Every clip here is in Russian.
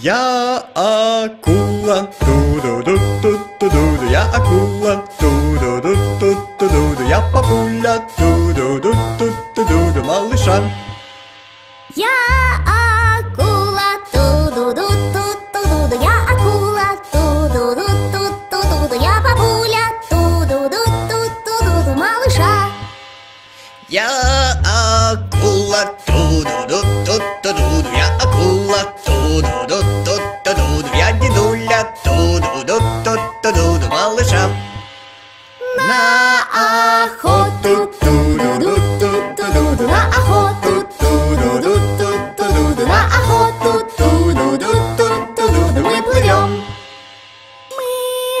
Я акула, ту-ду-ду-ту-ту-ду-ду, я акула, ту-ду-ду-ту-ту-ду-ду, я папуля, ту-ду-ду-ту-ту-ду-ду, малыша. Я акула, ту-ду-ду-ту-ту-ду-ду, я акула, ту-ду-ду-ту-ту-ду-ду, я бабуля, ту-ду-ду-ту-ту-ду-ду, малыша. Я акула, ту-ду-ду-ту-ту-ду-ду, я малыша. На охоту, ту-ду-ду-ту-ту-ду-ду, на охоту, ту-ду-ду-ту-ту-ду-ду, на охоту, ту-ду-ду-ту-ту-ду-ду, мы плывем. Мы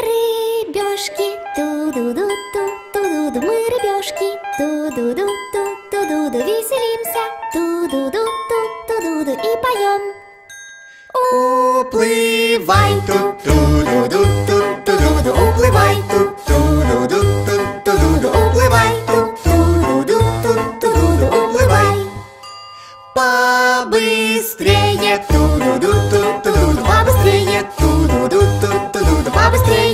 рыбешки, ту-ду-ду-ту-ту-ду-ду, мы рыбешки, ту-ду-ду-ту-ту-ду-ду, веселимся, ту-ду-ду-ту-ту-ду-ду и поем. Уплывай, ту-ту-ду-ду-ту-ту-ду, уплывай, ту побыстрее, ту-ду-ду-ту-ду-ду, побыстрее, ту-ду-ду-ту-ду-ду, побыстрее.